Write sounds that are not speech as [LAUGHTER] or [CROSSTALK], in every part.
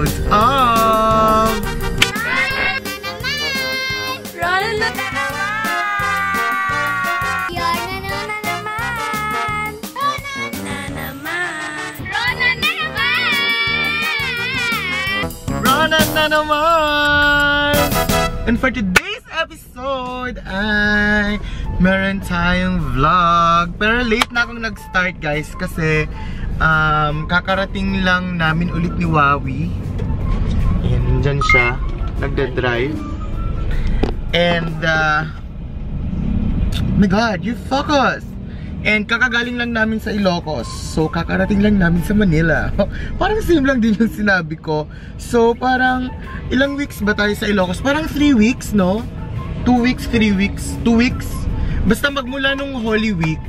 episodes of... Rona na naman! Rona na naman! Rona na naman! Rona na naman! Ronan na naman! And for today's episode ay meron tayong vlog. Pero late na akong nag-start guys kasi um, kakarating lang namin ulit ni Wawi. Ayan, nandyan siya. Nagda-drive. And uh, my god, you focus! And kakagaling lang namin sa Ilocos. So, kakarating lang namin sa Manila. [LAUGHS] parang same lang din yung sinabi ko. So, parang ilang weeks ba tayo sa Ilocos? Parang 3 weeks, no? 2 weeks, 3 weeks, 2 weeks. Basta magmula nung Holy Week,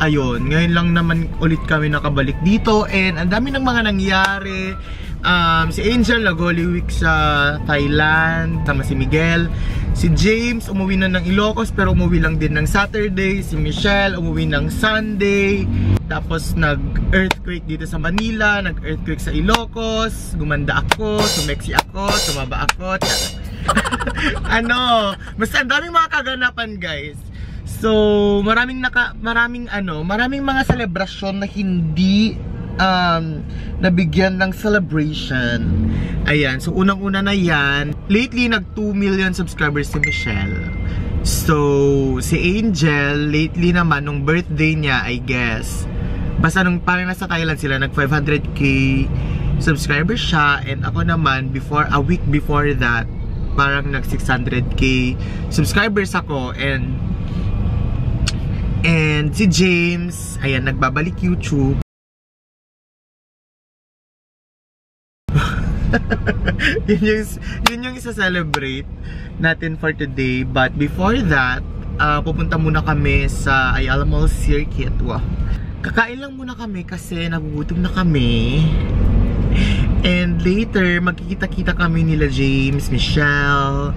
ayun, ngayon lang naman ulit kami nakabalik dito. And ang dami ng mga nangyari. Um, si Angel nag-Holy Week sa Thailand, sama si Miguel. Si James umuwi na ng Ilocos pero umuwi lang din ng Saturday. Si Michelle umuwi ng Sunday. Tapos nag-earthquake dito sa Manila, nag-earthquake sa Ilocos. Gumanda ako, sumeksi ako, sumaba ako. [LAUGHS] Ano, basta ang daming mga kaganapan guys. So, maraming naka maraming ano, maraming mga selebrasyon na hindi um nabigyan ng celebration. Ayan, so unang-una na 'yan. Lately nag 2 million subscribers si Michelle. So, si Angel lately naman nung birthday niya, I guess. Basta nung parang nasa Thailand sila, nag 500k subscribers siya and ako naman before a week before that, parang nag 600k subscribers ako and And si James, ayan, nagbabalik YouTube. [LAUGHS] yun yung, yun yung isa-celebrate natin for today. But before that, uh, pupunta muna kami sa Ayala Mall Circuit. Wow. Kakain lang muna kami kasi nagugutom na kami. And later, magkikita-kita kami nila James, Michelle,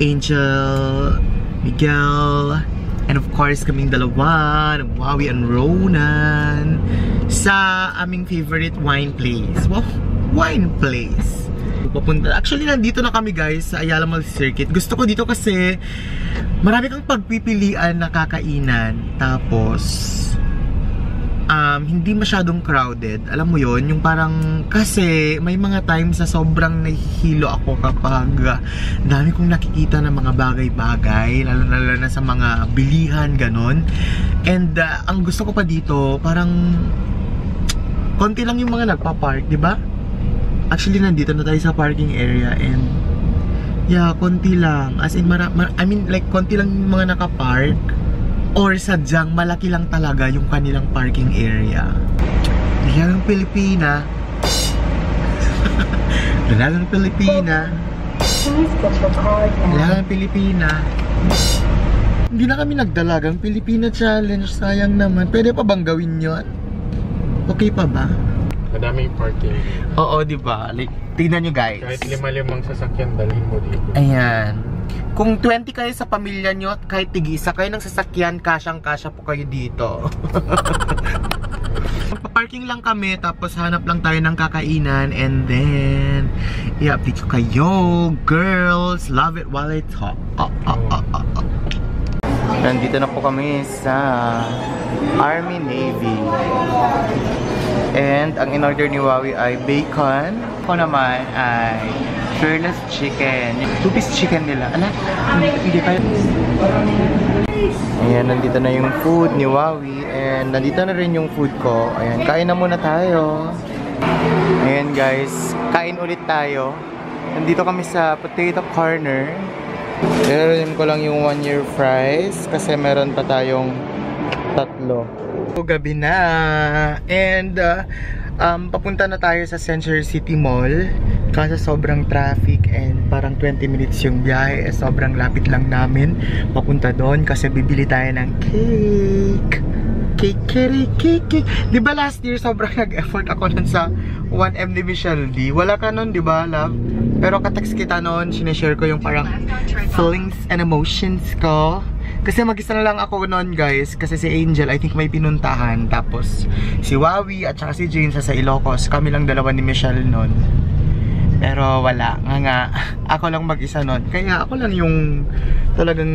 Angel, Miguel, And of course, kaming dalawa, Wawi and Ronan, sa aming favorite wine place. Wow, wine place. Papunta. Actually, nandito na kami guys sa Ayala Mall Circuit. Gusto ko dito kasi marami kang pagpipilian na kakainan. Tapos, um, hindi masyadong crowded. Alam mo yon yung parang, kasi may mga times sa sobrang nahihilo ako kapag uh, dami kong nakikita ng mga bagay-bagay, lalo lalo na sa mga bilihan, ganon. And uh, ang gusto ko pa dito, parang konti lang yung mga nagpa-park, di ba? Actually, nandito na tayo sa parking area and yeah, konti lang. As in, mara, mar I mean, like, konti lang yung mga nakapark or sadyang malaki lang talaga yung kanilang parking area. Yan ang Pilipina. [LAUGHS] Yan ang Pilipina. Yan ang Pilipina. Hindi na kami nagdalagang Pilipina challenge. Sayang naman. Pwede pa bang gawin yun? Okay pa ba? Madaming parking. Oo, di ba? Like, tingnan nyo guys. Kahit lima-limang sasakyan, dalhin mo dito. Ayan. Kung 20 kayo sa pamilya nyo, kahit tig-isa kayo ng sasakyan, kasyang-kasya po kayo dito. [LAUGHS] Parking lang kami, tapos hanap lang tayo ng kakainan, and then, i-update ko kayo. Girls, love it while I talk. Oh, oh, oh, oh, oh. Nandito na po kami sa Army Navy. And ang in-order ni Wawi ay bacon. Ako naman ay fearless chicken. Two-piece chicken nila. Ala, hindi, kayo. Ayan, nandito na yung food ni Wawi. And nandito na rin yung food ko. Ayan, kain na muna tayo. Ayan guys, kain ulit tayo. Nandito kami sa potato corner. Meron ko lang yung one year fries kasi meron pa tayong tatlo. Gabi na. And uh, um, papunta na tayo sa Century City Mall. Kasi sobrang traffic and parang 20 minutes yung biyahe. Eh, sobrang lapit lang namin papunta doon kasi bibili tayo ng cake. Cake, cake, cake, cake. Di ba last year sobrang [LAUGHS] nag-effort ako nun sa 1M ni Michelle D? Wala ka nun, di ba, love? Pero katext kita noon, sinishare ko yung parang feelings and emotions ko. Kasi mag-isa na lang ako noon guys. Kasi si Angel, I think may pinuntahan. Tapos si Wawi at saka si Jane sa Ilocos. Kami lang dalawa ni Michelle noon. Pero wala. Nga nga, [LAUGHS] ako lang mag-isa nun. Kaya ako lang yung talagang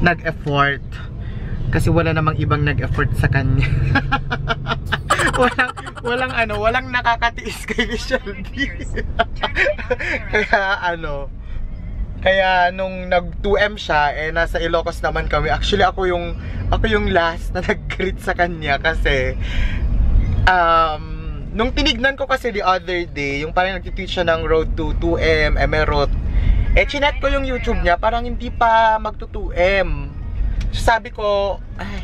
nag-effort. Kasi wala namang ibang nag-effort sa kanya. [LAUGHS] walang, walang ano, walang nakakatiis kay Michelle D. [LAUGHS] Kaya ano, kaya nung nag 2M siya, eh nasa Ilocos naman kami. Actually ako yung ako yung last na [LAUGHS] nag-greet sa kanya kasi um nung tinignan ko kasi the other day, yung parang nagtitweet siya ng road to 2M, Emerald. Eh chinet ko yung YouTube niya, parang hindi pa magto 2M. So, sabi ko, ay,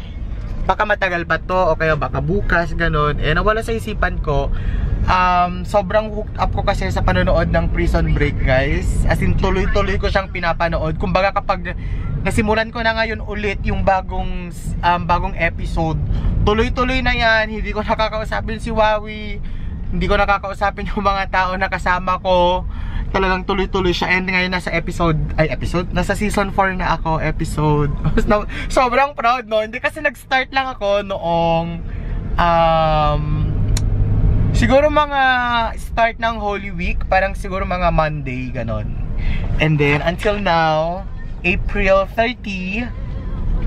baka matagal pa to o kaya baka bukas ganun. Eh nawala sa isipan ko um, sobrang hooked up ko kasi sa panonood ng Prison Break guys. As in tuloy-tuloy ko siyang pinapanood. Kumbaga kapag nasimulan ko na ngayon ulit yung bagong um, bagong episode, tuloy-tuloy na yan. Hindi ko nakakausapin si Wawi. Hindi ko nakakausapin yung mga tao na kasama ko. Talagang tuloy-tuloy siya. And ngayon nasa episode, ay episode? Nasa season 4 na ako, episode. [LAUGHS] Sobrang proud no. Hindi kasi nag-start lang ako noong um, siguro mga start ng Holy Week. Parang siguro mga Monday, ganon. And then, until now, April 30,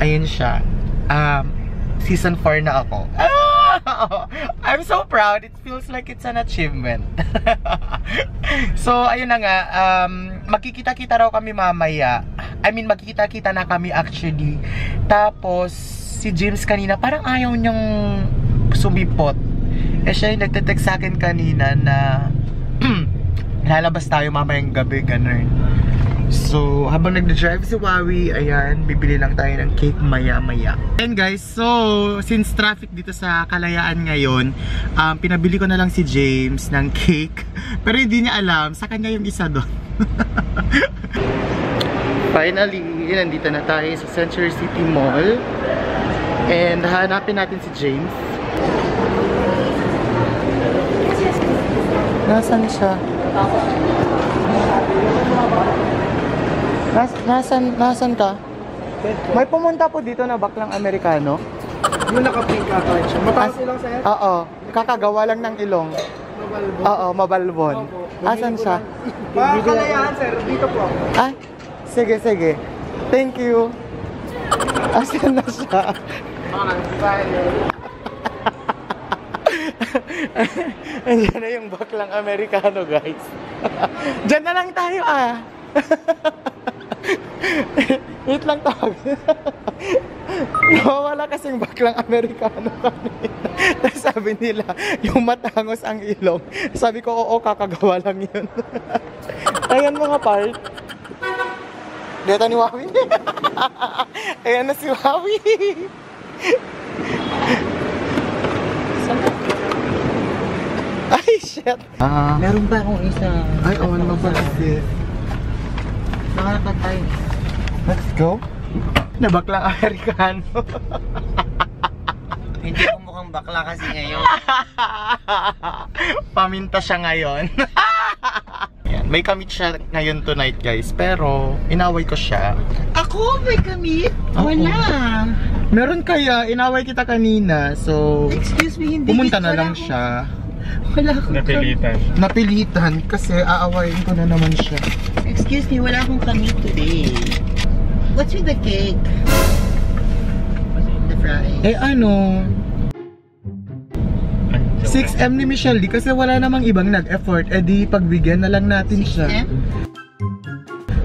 ayun siya. Um, season 4 na ako. [LAUGHS] I'm so proud. It feels like it's an achievement. [LAUGHS] so, ayun na nga. Um, magkikita-kita raw kami mamaya. I mean, magkikita-kita na kami actually. Tapos, si James kanina, parang ayaw niyang sumipot. Eh, siya yung nagte-text sa akin kanina na [CLEARS THROAT] lalabas tayo mamayang gabi, ganun. So, habang nagda-drive si Wawi, ayan, bibili lang tayo ng cake maya-maya. And guys, so, since traffic dito sa Kalayaan ngayon, um, pinabili ko na lang si James ng cake. [LAUGHS] Pero hindi niya alam, sa kanya yung isa doon. [LAUGHS] Finally, nandito na tayo sa Century City Mall. And hanapin natin si James. Nasaan siya? Nas nasan, nasan ka? May pumunta po dito na baklang Amerikano. Yung naka-pink account siya. Mataas lang sa'yo? Oo, kakagawa lang ng ilong. Oo, mabalbon. Asan siya? Makakalayaan sir, dito po. Ay, sige, sige. Thank you. Asan na siya? [LAUGHS] Andiyan na yung baklang Amerikano, guys. [LAUGHS] Diyan na lang tayo, ah. [LAUGHS] Wait lang tawag. Nawawala kasing baklang Amerikano kami. Sabi nila, yung matangos ang ilong. Sabi ko, oo, kakagawa lang yun. Ayan mga part. Dito ni Wawi. Ayan na si Wawi. Ay, shit. Ah. Meron ba akong isa? Ay, oh, ano ba kasi? Nakalapat tayo. Let's go. Na baklang Amerikano. [LAUGHS] Hindi ko mukhang bakla kasi ngayon. [LAUGHS] Paminta siya ngayon. [LAUGHS] Yan, may kamit siya ngayon tonight guys, pero inaway ko siya. Ako may kamit? Oo. Wala. Meron kaya, inaway kita kanina, so Excuse me, hindi. pumunta na lang akong- siya. Wala akong Napilitan. Napilitan kasi aawayin ko na naman siya. Excuse me, wala akong kamit today. What's with the cake? The fries. Eh ano, 6M ni Michelle D kasi wala namang ibang nag-effort, eh di pagbigyan na lang natin siya. 6M?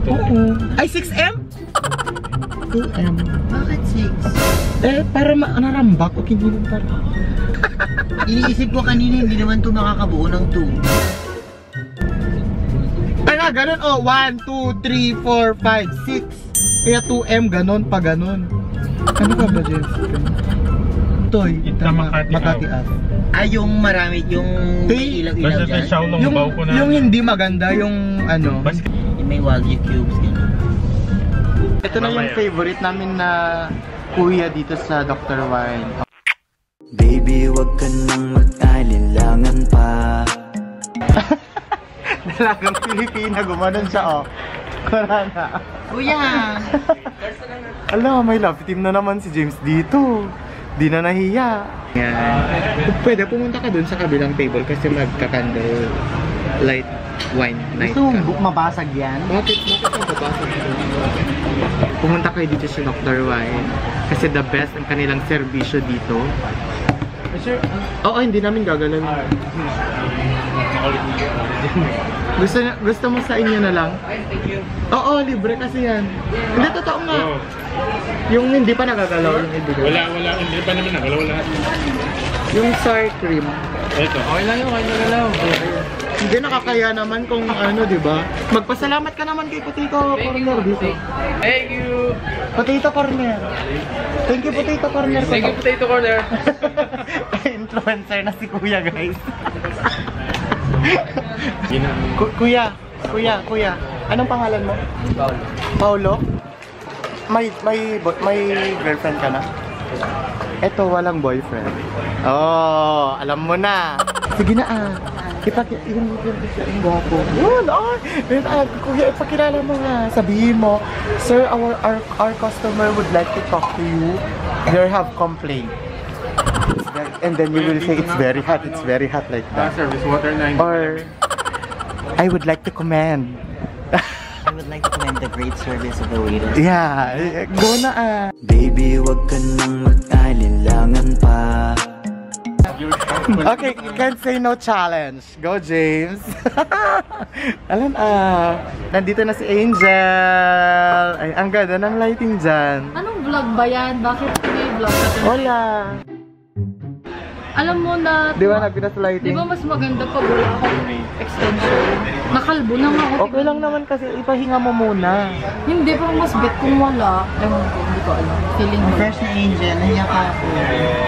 Oo. Ay, 6M? 2M. Bakit 6? Eh, para ma narambak. Okay, hindi lang para. Iniisip ko kanina, hindi naman ito makakabuo ng 2. Kaya ganun, oh. 1, 2, 3, 4, 5, 6. Kaya 2M, ganun, pa ganun. Ano ka ba, Jessica? Toy, Ita Makati Makati. Ave. Ah, yung marami, yung may ilaw-ilaw Basta dyan. Xiaolong Yung, baw ko na. yung hindi maganda, yung ano. Bas, Yung may Wagyu cubes, gano'n. Ito na yung favorite namin na kuya dito sa Dr. Wine. Baby, wag ka nang mag-alilangan pa Dalagang Pilipina, gumanon siya, oh. Wala na. Kuya! Ala, may love team na naman si James dito. Di na nahiya. Yan. Pwede pumunta ka dun sa kabilang table kasi magkakandle. light wine night Gusto mong mabasag yan? Bakit? Bakit ang babasa dito? Pumunta kayo dito sa Dr. Wine kasi the best ang kanilang serbisyo dito. Sir, Oo, hindi namin gagalawin. Gusto, niya- gusto mo sa inyo na lang? Oo, libre kasi yan. Hindi, totoo nga. oh, Yung hindi pa nagagalaw yung ibigay. wala, wala. Hindi pa naman nagalaw lahat. Yung sour cream. Ito. Okay lang yun, kanya na lang. Hindi nakakaya naman kung ano, di ba? Magpasalamat ka naman kay Potato Corner dito. Thank you! Potato Corner. Thank you, Potato Corner. Thank you, Potato Corner. [LAUGHS] Influencer na si Kuya, guys. Gina. Ku- kuya, kuya, kuya. Anong pangalan mo? Paulo. Paulo? May, may, may girlfriend ka na? Eto, walang boyfriend. Oh, alam mo na. Sige na ah. Ipag yung yung yung gwapo. Yun, ay. Yun, ah, kuya, ipakilala mo nga. Sabihin mo, Sir, our, our, our customer would like to talk to you. They have complaint. And then you will say, it's very hot, it's very hot like Ah, that. service water na Or, I would like to commend. I would like to commend the great service of the waiters. yeah, go na ah. Baby, wag ka nang mag-alilangan pa [LAUGHS] Okay, can't say no challenge. Go, James. [LAUGHS] Alam ah, nandito na si Angel. Ay, ang ganda ng lighting dyan. Anong vlog ba yan? Bakit may vlog ka? Hola. Alam mo na, Di ba nagpinas di lighting? ba mas maganda pa wala akong extension? Nakalbo na nga ako. Okay lang naman kasi ipahinga mo muna. Hindi, parang mas bet kung wala. Ewan ko, hindi ko alam. Feeling mo. Fresh na angel, nahiya ka ako.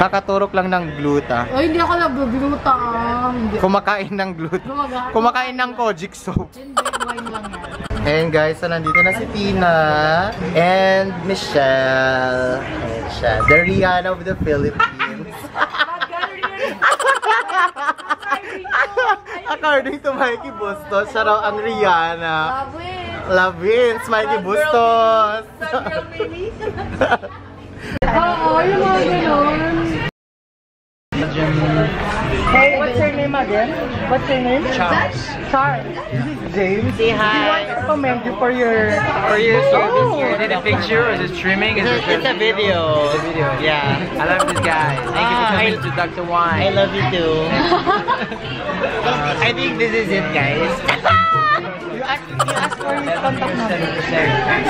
Kakaturok lang ng gluta. Ay, hindi ako nagbibiruta ah. Kumakain ng glut. Kumakain. Kumakain ng kojic soap. Hindi, wine lang yan. And guys, so nandito na si Tina and Michelle. Siya. The Rihanna of the Philippines. According to Mikey Bustos, siya raw ang Rihanna. Love it. Love it, Mikey Bustos. [LAUGHS] Oo, yung mga ganon. Hey, what's your name again? What's your name? Charles. Charles. James. Say hi. We want to commend you for your For your service here, is it a picture or is it streaming? Is it It's a video. It's a video. Yeah. I love this guy. Thank you for Ah, coming I- to Dr. Wine. I love you too. [LAUGHS] I think this is it, guys. [LAUGHS] You ask, you ask for his contact number.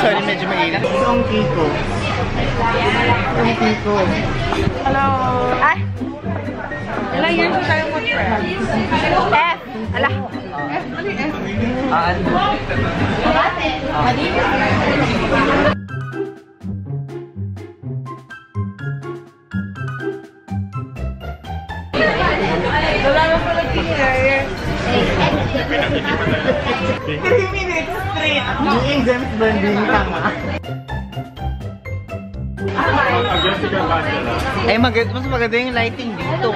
Sorry, medyo maingat. Yung Kiko. Yung Kiko. Hello. Ay. Ilang years na tayo mag-friend? F. Ala. F. Ano yung F? Wala na pala dinner. 3 minutes straight. Yung James Bonding tanga. Ay, mag mas maganda yung lighting dito.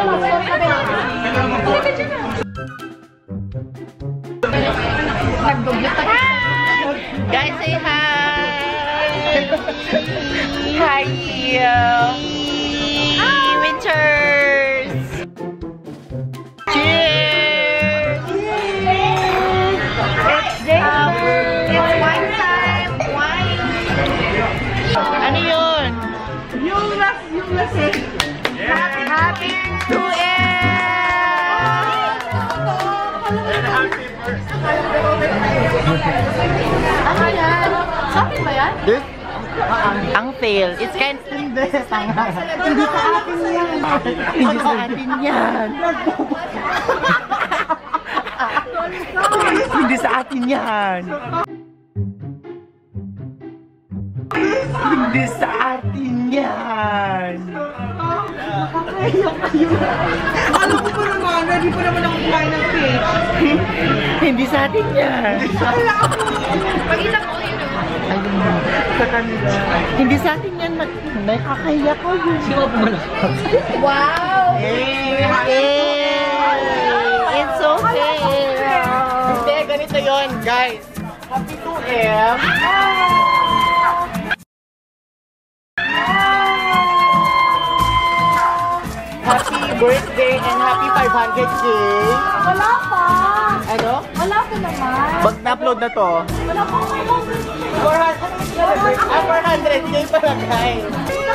Guys, say hi! Hi! Hi! Winters! Cheers! It's dinner! It's wine time! Wine! Ano yun? Yung las, yung lasing. Happy, happy to Sa akin ba yan? This? Ang fail. It's kind Hindi. Hindi sa atin yan. Hindi sa atin yan. Hindi sa atin yan. Hindi sa atin yan. Alam ko pa naman, hindi pa naman ako kumain ng cake. Hindi sa atin yan. Pag-isa ko yun. Sa kanila. Hindi sa atin yan. Nakakahiya ko yun. Sino Wow! Eh, It's okay. Hindi, ganito yon guys. Happy 2M. Happy birthday and happy 500k. Wala pa. Ano? Wala pa naman. Pag na-upload na to, Wala pa. 400, ah, 400k pala guys.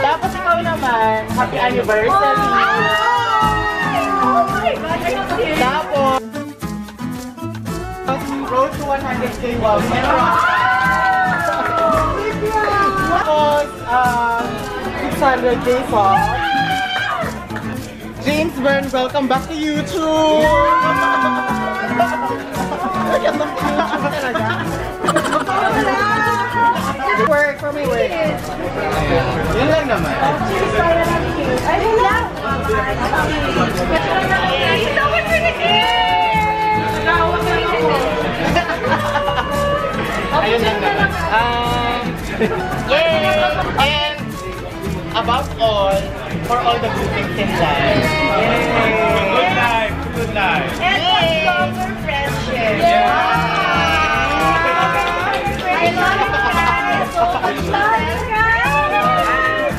Tapos ikaw naman, happy anniversary. Oh my God. Tapos, road to 100k wow. Meron. Tapos, um, 600k songs. James Byrne, welcome back to YouTube! work, for me work. Yun lang naman. Ay. It's so much for the kids! Nakawak lang ako. Ayun lang naman. Um, yay! And above all, for all the good things in life. Good life! Good life! And stronger friendship. I love you guys. So [LAUGHS] much love, guys.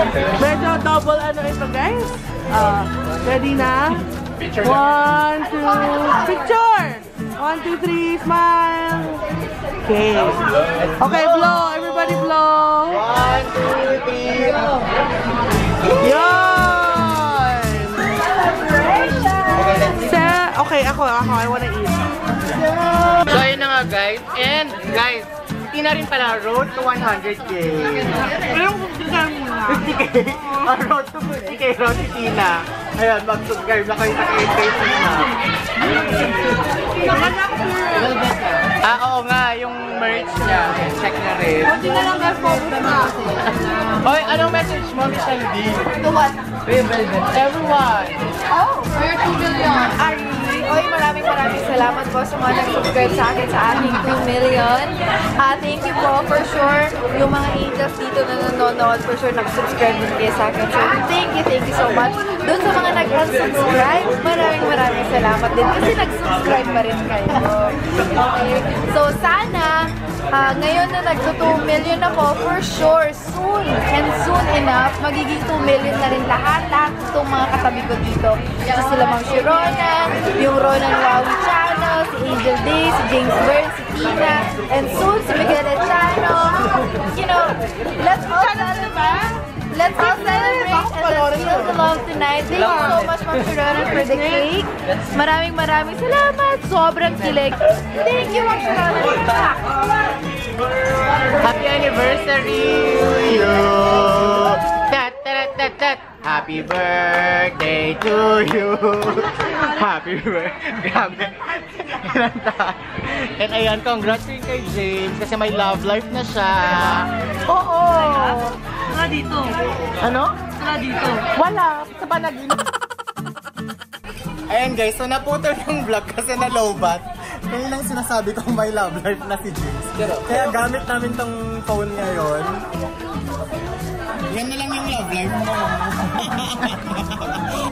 Okay. Medyo double ano ito guys. Ah, ready na? One, two, picture! One, two, three, smile! Okay. Okay, blow. Everybody blow. One, two, three. Yun! Sa- okay, ako, ako. I wanna eat. So ayun na nga guys. And guys, Tina rin pala, road to 100k. Pero kung sinasabi mo na. 50k? Ah, road to 50k, road to Tina. Ayan, mag-subscribe na kayo sa kay na. Ah, oo nga, yung merch niya. Check na rin. Hindi na lang guys, focus na kasi. Oy, anong message mo, Michelle D? To what? Everyone! Oh, for your 2 million. Ay, oy, maraming maraming salamat po sa mga nag-subscribe sa akin sa ating 2 million. Ah, thank you po for sure. Yung mga angels dito na nanonood, for sure nag-subscribe din kayo sa akin. So, thank you, thank you so much. Doon sa mga nag-unsubscribe, maraming maraming salamat din kasi nag-subscribe pa rin kayo. Okay? So, sana, ah, ngayon na nagto 2 million ako, for sure, soon and soon enough, magiging 2 million na rin lahat, lahat itong mga katabi ko dito. So, sila Ma'am Shirona, yung Ronan Wawi Channel, si Angel Day, si James Byrne, si Tina, and soon si Miguel Echano. You know, let's all celebrate. Let's all celebrate and let's feel the love tonight. Thank you so much, Ma'am Shirona, for the cake. Maraming maraming salamat. Sobrang kilig. Thank you, Ma'am Shirona. Happy anniversary to you! Tat, tat, tat, tat. Happy birthday to you! Happy birthday! And ayan, congrats rin kay James kasi may love life na siya. Oo! Saka dito. Ano? Saka dito. Wala! Sa panaginip. Ayan guys, so naputol yung vlog kasi na-lowbat. Kaya lang sinasabi kong may love life na si James. Kaya gamit namin tong phone ngayon. Yan na lang yung love life [LAUGHS] mo.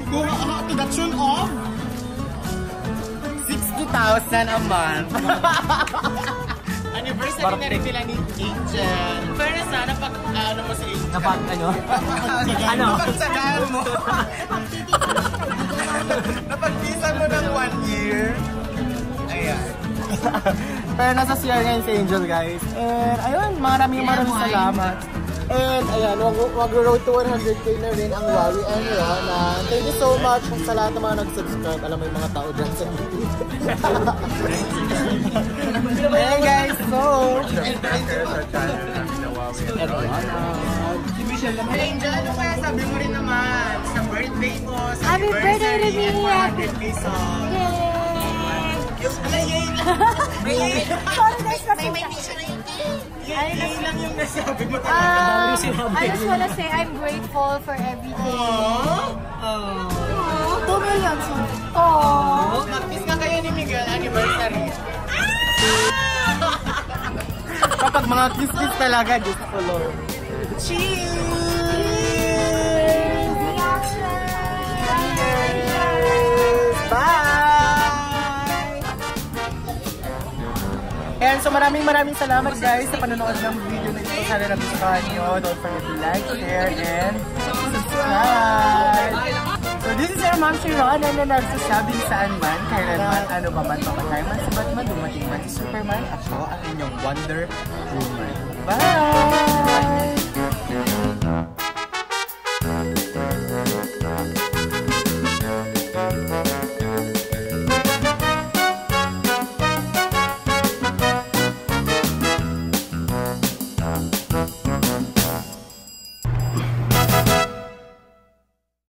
Kung to the tune of 60,000 a month. [LAUGHS] Anniversary na rin sila ni Angel. Pero sana pag ano mo si Angel. Napag ano? ano? Napagsagaan mo. Napagpisan mo ng one year. Ayan. Pero nasa CR ngayon si Angel guys. And ayun, maraming maraming salamat. And ayan, wag, wag road to 100k na rin ang Wawi and Rona. Thank you so much sa lahat ng mga nag-subscribe. Alam mo yung mga tao dyan sa YouTube. Ayan guys, so... Hey Angel, ano kaya sabi mo rin naman sa birthday mo, sa Happy birthday to me! and 100k song. Yung ala yay. Yay. Sorry guys, kasi May picture na yun. Yay yay lang yung nasabi mo Uh, talaga. I just wanna say I'm grateful for everything. Aww. 2 million soon. Aww. Mag-kiss nga kayo ni Miguel, anniversary. Kapag mga kiss-kiss talaga, Lord. Cheers! Cheers! Bye! And so maraming maraming salamat guys sa panonood ng video na ito. Sana nagustuhan nyo. Don't forget to like, share, and subscribe! So this is your mom, si Ron, and then nagsasabing saan man, kailanman, ano pa man, papatay man, sa Batman, dumating man, si Superman, ako ang inyong Wonder Woman. Bye!